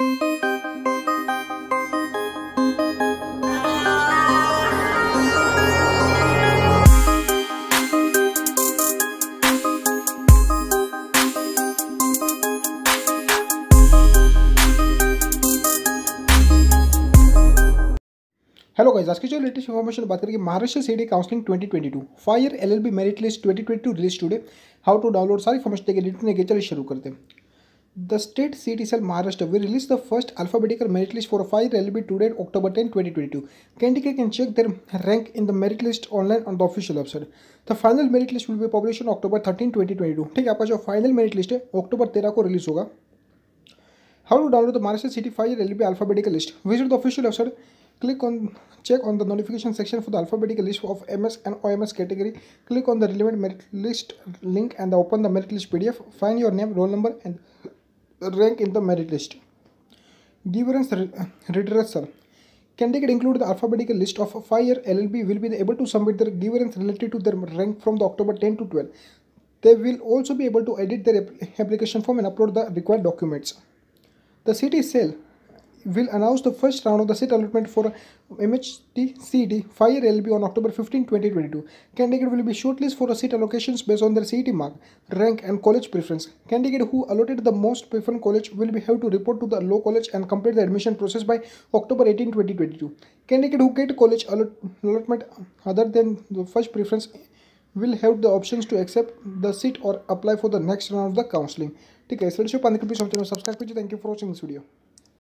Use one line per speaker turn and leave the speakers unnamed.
Hello guys आज की जो लेटेस्ट इन्फॉर्मेशन बात करेंगे Maharashtra CD counselling 2022 five year LLB merit list 2022 release today how to download सारी इन्फॉर्मेशन देंगे डिटेल शुरू करते हैं। State CET cell Maharashtra will release the first alphabetical merit list for a five LLB today October 10 2022 candidate can check their rank in the merit list online on the official website the final merit list will be published on October 13 2022 ठीक है आपका जो final merit list है अक्टूबर तेरह को release होगा how to download the Maharashtra CET five B alphabetical list visit the official website click on check on the notification section for the alphabetical list of ms and oms category click on the relevant merit list link and open the merit list pdf find your name roll number and rank in the merit list. Giverance redressal candidate include the alphabetical list of five-year llb will be able to submit their grievance related to their rank from the october 10 to 12 they will also be able to edit their application form and upload the required documents. The city cell will announce the first round of the seat allotment for MHT CET 5 LB on October 15, 2022. Candidate will be shortlisted for a seat allocations based on their CET mark, rank, and college preference. Candidate who allotted the most preferred college will be have to report to the law college and complete the admission process by October 18, 2022. Candidate who get college allot allotment other than the first preference will have the options to accept the seat or apply for the next round of the counseling. ठीक है इस video को पाने के लिए subscribe कीजिए thank you for watching this video